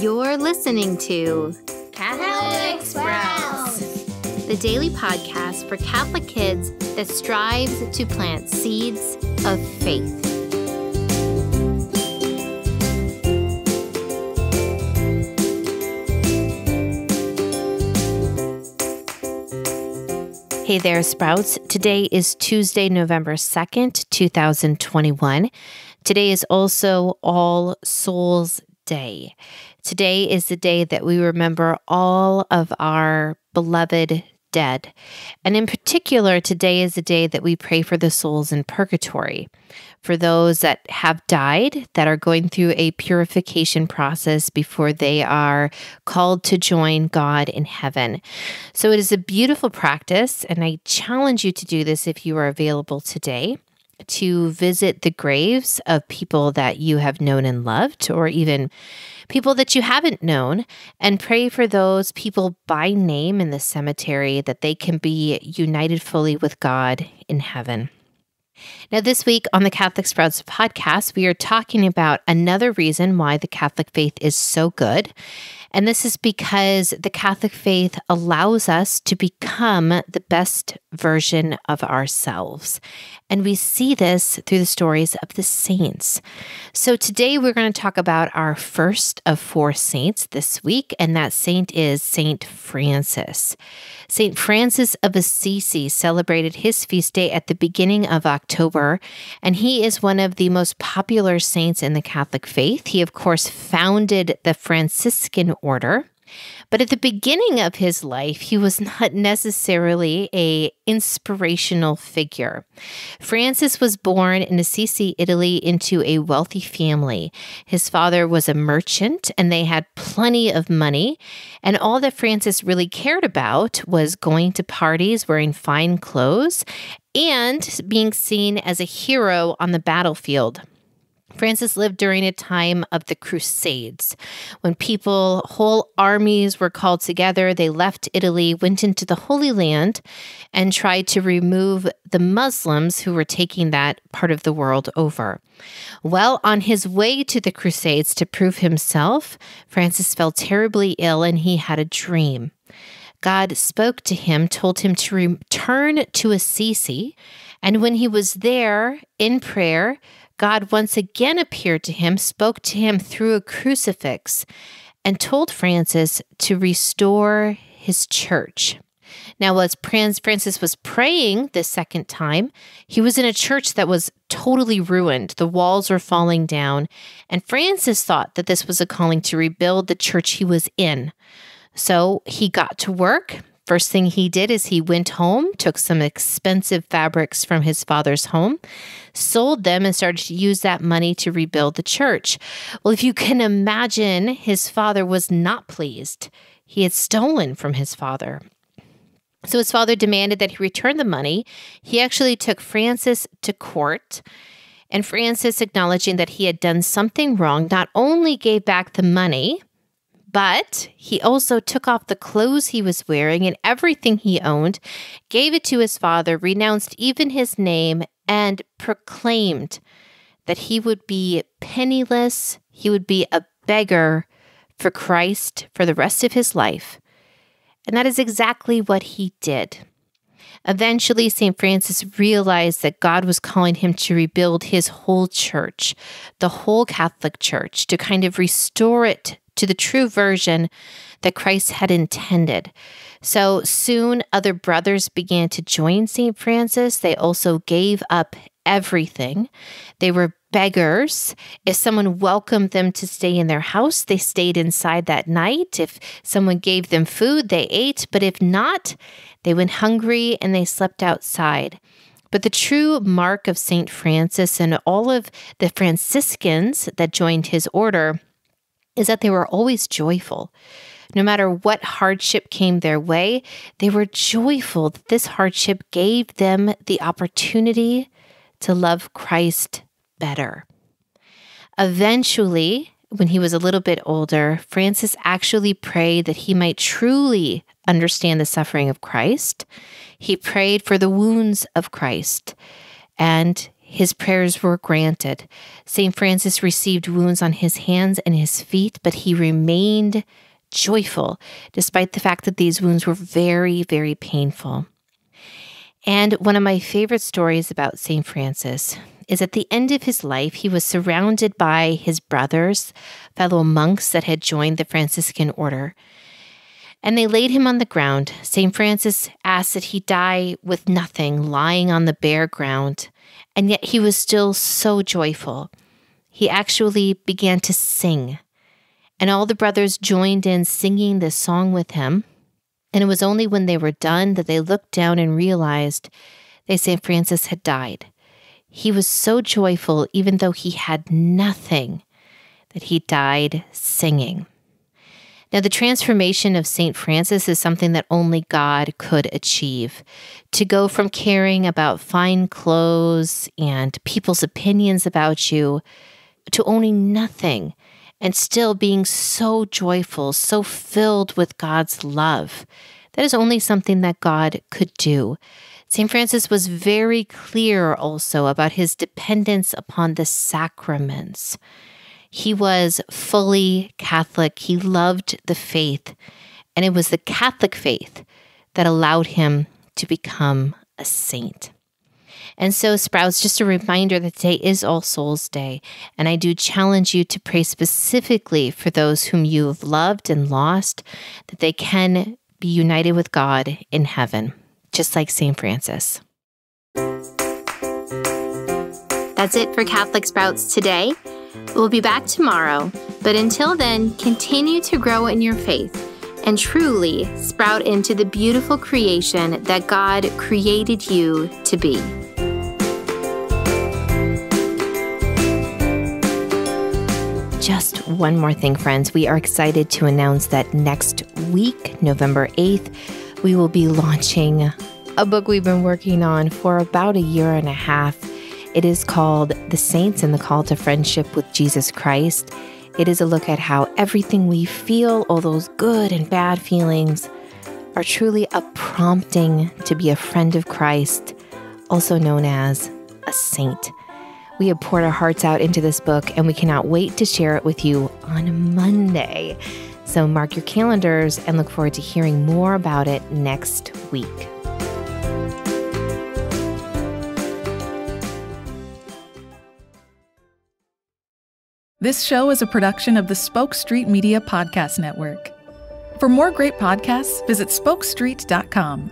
You're listening to Catholic Sprouts, the daily podcast for Catholic kids that strives to plant seeds of faith. Hey there, Sprouts. Today is Tuesday, November 2nd, 2021. Today is also All Souls Day. Today is the day that we remember all of our beloved dead. And in particular, today is the day that we pray for the souls in purgatory, for those that have died, that are going through a purification process before they are called to join God in heaven. So it is a beautiful practice, and I challenge you to do this if you are available today to visit the graves of people that you have known and loved, or even people that you haven't known, and pray for those people by name in the cemetery that they can be united fully with God in heaven. Now, this week on the Catholic Sprouts podcast, we are talking about another reason why the Catholic faith is so good. And this is because the Catholic faith allows us to become the best version of ourselves. And we see this through the stories of the saints. So today we're going to talk about our first of four saints this week, and that saint is Saint Francis. Saint Francis of Assisi celebrated his feast day at the beginning of October, and he is one of the most popular saints in the Catholic faith. He, of course, founded the Franciscan order. But at the beginning of his life, he was not necessarily a inspirational figure. Francis was born in Assisi, Italy, into a wealthy family. His father was a merchant and they had plenty of money. And all that Francis really cared about was going to parties, wearing fine clothes, and being seen as a hero on the battlefield. Francis lived during a time of the Crusades when people, whole armies were called together. They left Italy, went into the Holy Land, and tried to remove the Muslims who were taking that part of the world over. Well, on his way to the Crusades to prove himself, Francis fell terribly ill and he had a dream. God spoke to him, told him to return to Assisi. And when he was there in prayer, God once again appeared to him, spoke to him through a crucifix, and told Francis to restore his church. Now, as Francis was praying the second time, he was in a church that was totally ruined. The walls were falling down, and Francis thought that this was a calling to rebuild the church he was in. So he got to work First thing he did is he went home, took some expensive fabrics from his father's home, sold them, and started to use that money to rebuild the church. Well, if you can imagine, his father was not pleased. He had stolen from his father. So his father demanded that he return the money. He actually took Francis to court. And Francis, acknowledging that he had done something wrong, not only gave back the money, but he also took off the clothes he was wearing and everything he owned, gave it to his father, renounced even his name, and proclaimed that he would be penniless, he would be a beggar for Christ for the rest of his life. And that is exactly what he did. Eventually, St. Francis realized that God was calling him to rebuild his whole church, the whole Catholic Church, to kind of restore it to the true version that Christ had intended. So soon, other brothers began to join St. Francis. They also gave up everything. They were beggars. If someone welcomed them to stay in their house, they stayed inside that night. If someone gave them food, they ate. But if not, they went hungry and they slept outside. But the true mark of St. Francis and all of the Franciscans that joined his order is that they were always joyful. No matter what hardship came their way, they were joyful that this hardship gave them the opportunity to love Christ better. Eventually, when he was a little bit older, Francis actually prayed that he might truly understand the suffering of Christ. He prayed for the wounds of Christ. And his prayers were granted. St. Francis received wounds on his hands and his feet, but he remained joyful despite the fact that these wounds were very, very painful. And one of my favorite stories about St. Francis is at the end of his life, he was surrounded by his brothers, fellow monks that had joined the Franciscan order. And they laid him on the ground. St. Francis asked that he die with nothing, lying on the bare ground. And yet he was still so joyful. He actually began to sing. And all the brothers joined in singing this song with him. And it was only when they were done that they looked down and realized that St. Francis had died. He was so joyful, even though he had nothing, that he died singing. Now, the transformation of St. Francis is something that only God could achieve. To go from caring about fine clothes and people's opinions about you to owning nothing and still being so joyful, so filled with God's love. That is only something that God could do. St. Francis was very clear also about his dependence upon the sacraments. He was fully Catholic. He loved the faith. And it was the Catholic faith that allowed him to become a saint. And so, Sprouts, just a reminder that today is All Souls Day. And I do challenge you to pray specifically for those whom you have loved and lost, that they can be united with God in heaven, just like St. Francis. That's it for Catholic Sprouts today. We'll be back tomorrow, but until then, continue to grow in your faith and truly sprout into the beautiful creation that God created you to be. Just one more thing, friends. We are excited to announce that next week, November 8th, we will be launching a book we've been working on for about a year and a half. It is called The Saints and the Call to Friendship with Jesus Christ. It is a look at how everything we feel, all those good and bad feelings, are truly a prompting to be a friend of Christ, also known as a saint. We have poured our hearts out into this book, and we cannot wait to share it with you on Monday. So mark your calendars and look forward to hearing more about it next week. This show is a production of the Spoke Street Media Podcast Network. For more great podcasts, visit spokestreet.com.